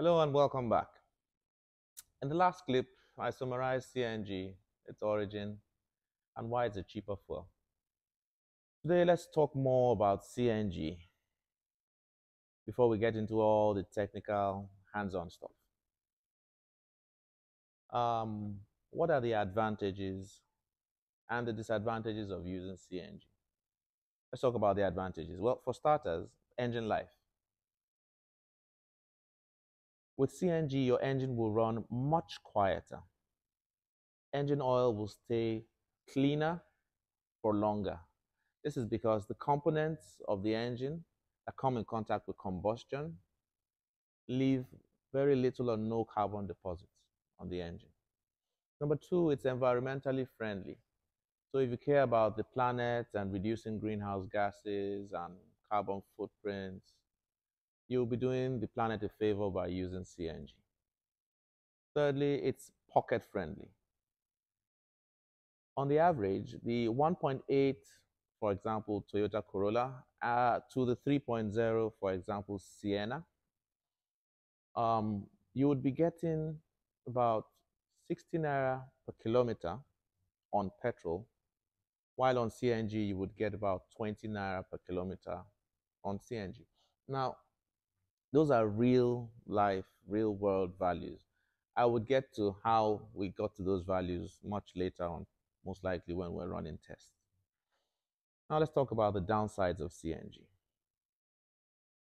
Hello and welcome back. In the last clip, I summarized CNG, its origin, and why it's a cheaper fuel. Today, let's talk more about CNG before we get into all the technical, hands-on stuff. Um, what are the advantages and the disadvantages of using CNG? Let's talk about the advantages. Well, for starters, engine life. With CNG, your engine will run much quieter. Engine oil will stay cleaner for longer. This is because the components of the engine that come in contact with combustion leave very little or no carbon deposits on the engine. Number two, it's environmentally friendly. So if you care about the planet and reducing greenhouse gases and carbon footprints, you'll be doing the planet a favor by using CNG. Thirdly, it's pocket friendly. On the average, the 1.8, for example, Toyota Corolla, uh, to the 3.0, for example, Sienna, um, you would be getting about 60 naira per kilometer on petrol, while on CNG you would get about 20 naira per kilometer on CNG. Now, those are real life, real world values. I would get to how we got to those values much later on, most likely when we're running tests. Now let's talk about the downsides of CNG.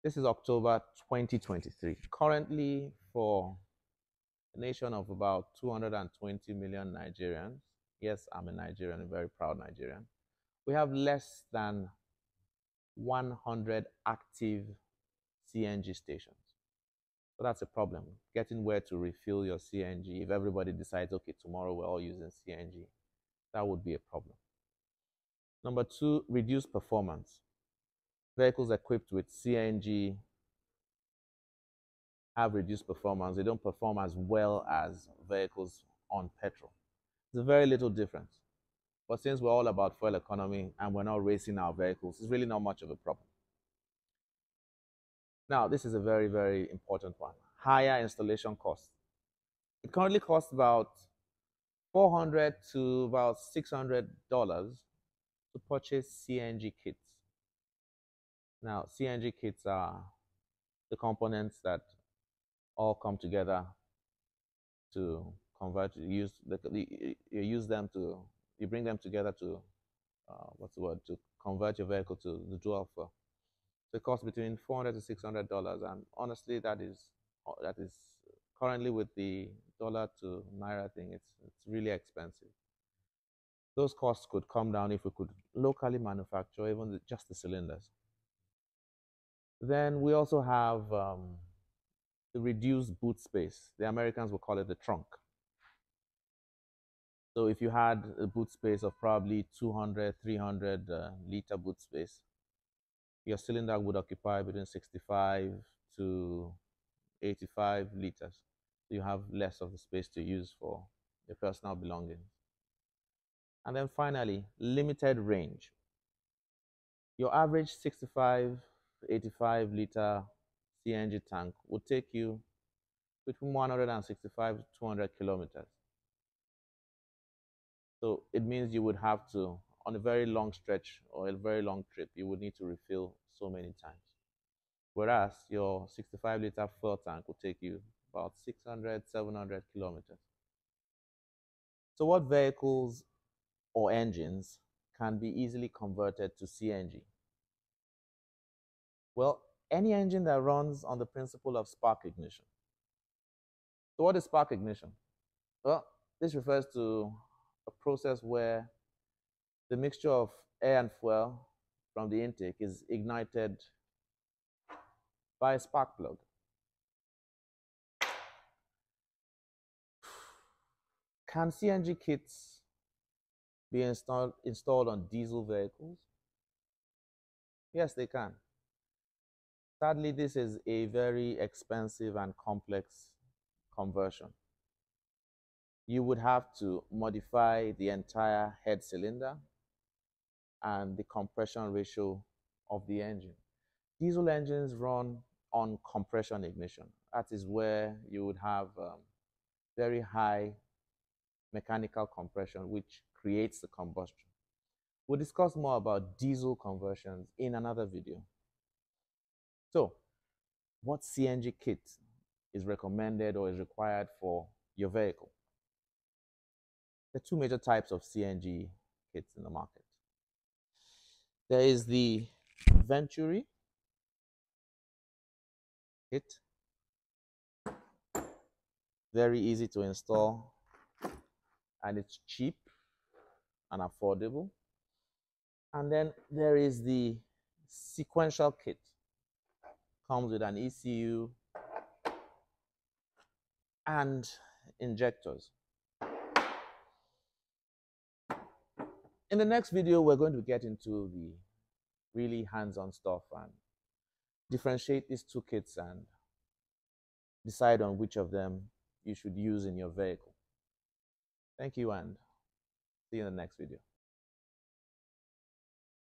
This is October 2023. Currently, for a nation of about 220 million Nigerians, yes, I'm a Nigerian, a very proud Nigerian, we have less than 100 active CNG stations. So that's a problem. Getting where to refill your CNG. If everybody decides, okay, tomorrow we're all using CNG, that would be a problem. Number two, reduce performance. Vehicles equipped with CNG have reduced performance. They don't perform as well as vehicles on petrol. A very little difference. But since we're all about fuel economy and we're not racing our vehicles, it's really not much of a problem. Now, this is a very, very important one. Higher installation costs. It currently costs about 400 to about $600 to purchase CNG kits. Now, CNG kits are the components that all come together to convert, you use, you use them to, you bring them together to, uh, what's the word, to convert your vehicle to the dual fuel. So it costs between 400 to 600 dollars, and honestly, that is uh, that is currently with the dollar to naira thing, it's it's really expensive. Those costs could come down if we could locally manufacture even the, just the cylinders. Then we also have um, the reduced boot space. The Americans will call it the trunk. So if you had a boot space of probably 200, 300 uh, liter boot space, your cylinder would occupy between 65 to 85 liters. So you have less of the space to use for your personal belongings. And then finally, limited range. Your average 65 85 liter CNG tank would take you between 165 to 200 kilometers. So it means you would have to on a very long stretch or a very long trip, you would need to refill so many times. Whereas your 65 liter fuel tank will take you about 600, 700 kilometers. So, what vehicles or engines can be easily converted to CNG? Well, any engine that runs on the principle of spark ignition. So, what is spark ignition? Well, this refers to a process where the mixture of air and fuel from the intake is ignited by a spark plug. Can CNG kits be installed, installed on diesel vehicles? Yes, they can. Sadly, this is a very expensive and complex conversion. You would have to modify the entire head cylinder and the compression ratio of the engine. Diesel engines run on compression ignition. That is where you would have um, very high mechanical compression, which creates the combustion. We'll discuss more about diesel conversions in another video. So, what CNG kit is recommended or is required for your vehicle? There are two major types of CNG kits in the market. There is the Venturi kit. Very easy to install and it's cheap and affordable. And then there is the sequential kit. Comes with an ECU and injectors. In the next video, we're going to get into the really hands-on stuff and differentiate these two kits and decide on which of them you should use in your vehicle. Thank you and see you in the next video.